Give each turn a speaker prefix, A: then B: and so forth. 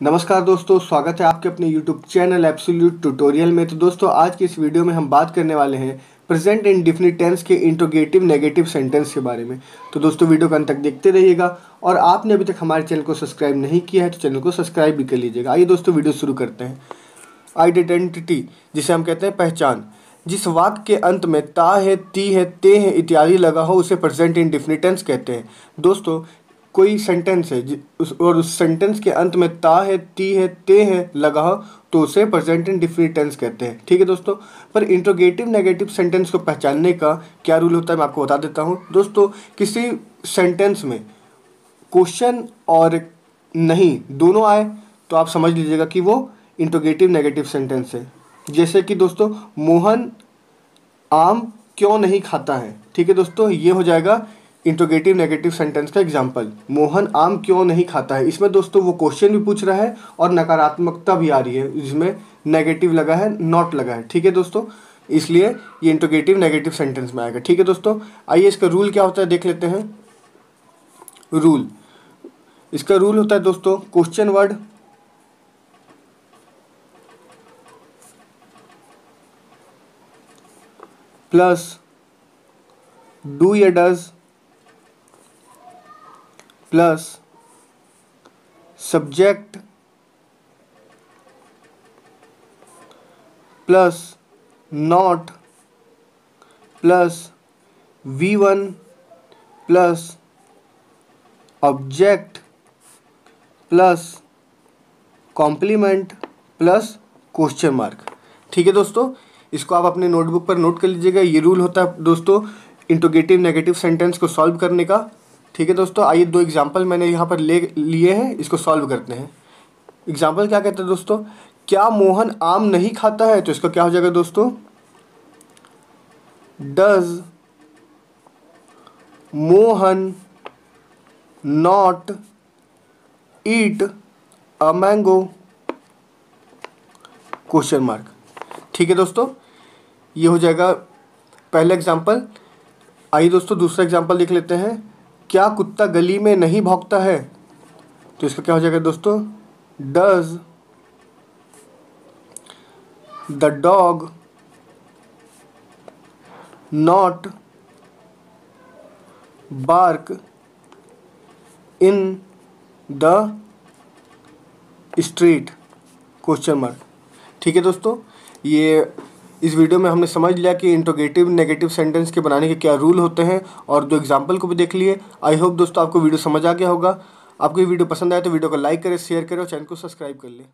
A: नमस्कार दोस्तों, स्वागत है आपके अपने YouTube चैनल एब्सोल्यूट ट्यूटोरियल में। तो दोस्तों, आज की इस वीडियो में हम बात करने वाले हैं प्रेजेंट इंडिफिनिट टेंस के इंट्रोगेटिव नेगेटिव सेंटेंस के बारे में। तो दोस्तों वीडियो को अंत तक देखते रहिएगा और आपने अभी तक हमारे चैनल को सब्सक्राइब नहीं किया है तो चैनल को सब्सक्राइब भी कर लीजिएगा। आइए दोस्तों वीडियो शुरू करते हैं। आइडेंटिटी जिसे हम कहते हैं पहचान। जिस वाक्य के अंत में ता है, ती है, ते है इत्यादि लगा हो, उसे प्रेजेंट इंडिफिनिटेंस कहते हैं। दोस्तों कोई सेंटेंस है उस और उस सेंटेंस के अंत में ता है, ती है, ते है, लगा तो उसे प्रेजेंट इंडिफिनिट टेंस कहते हैं। ठीक है दोस्तों? पर इंट्रोगेटिव नेगेटिव सेंटेंस को पहचानने का क्या रूल होता है मैं आपको बता देता हूँ। दोस्तों, किसी सेंटेंस में क्वेश्चन और नहीं दोनों आए तो आप समझ लीजिएगा कि वो इंट्रोगेटिव नेगेटिव सेंटेंस है। जैसे कि दोस्तों, मोहन आम क्यों नहीं खाता है? ठीक है दोस्तों, ये हो जाएगा इंट्रोगेटिव नेगेटिव सेंटेंस का एग्ज़ाम्पल मोहन आम क्यों नहीं खाता है? इसमें दोस्तों वो क्वेश्चन भी पूछ रहा है और नकारात्मकता भी आ रही है, जिसमें नेगेटिव लगा है नॉट लगा है. ठीक है दोस्तों? इसलिए ये इंट्रोगेटिव नेगेटिव सेंटेंस में आएगा. ठीक है दोस्तों? आइए इसका रूल क्या होता है देख लेते हैं. रूल इसका रूल होता है दोस्तों क्वेश्चन वर्ड प्लस डू या does plus subject plus not plus V one plus object plus complement plus question mark. ठीक है दोस्तों? इसको आप अपने नोटबुक पर नोट कर लीजिएगा। ये रूल होता है दोस्तों, इंटोगेटिव नेगेटिव सेंटेंस को सॉल्व करने का। ठीक है दोस्तों, आइए दो एग्ज़ाम्पल मैंने यहाँ पर ले, लिए हैं, इसको सॉल्व करते हैं। एग्ज़ाम्पल क्या कहते हैं दोस्तों? क्या मोहन आम नहीं खाता है? तो इसका क्या हो जाएगा दोस्तों? Does Mohan not eat a mango question mark ठीक है दोस्तों, ये हो जाएगा पहला एग्ज़ाम्पल आइए दोस्तों, दूसरा एग्ज़ाम्पल देख लेते हैं। क्या कुत्ता गली में नहीं भौंकता है? तो इसका क्या हो जाएगा दोस्तों? Does the dog not bark in the street question mark ठीक है दोस्तों, ये इस वीडियो में हमने समझ लिया कि इंट्रोगेटिव नेगेटिव सेंटेंस के बनाने के क्या रूल होते हैं और दो एग्ज़ाम्पल को भी देख लिए। आई होप दोस्तों आपको वीडियो समझ आ गया होगा। आपको ये वीडियो पसंद आए तो वीडियो को लाइक करें शेयर करें और चैनल को सब्सक्राइब कर लें।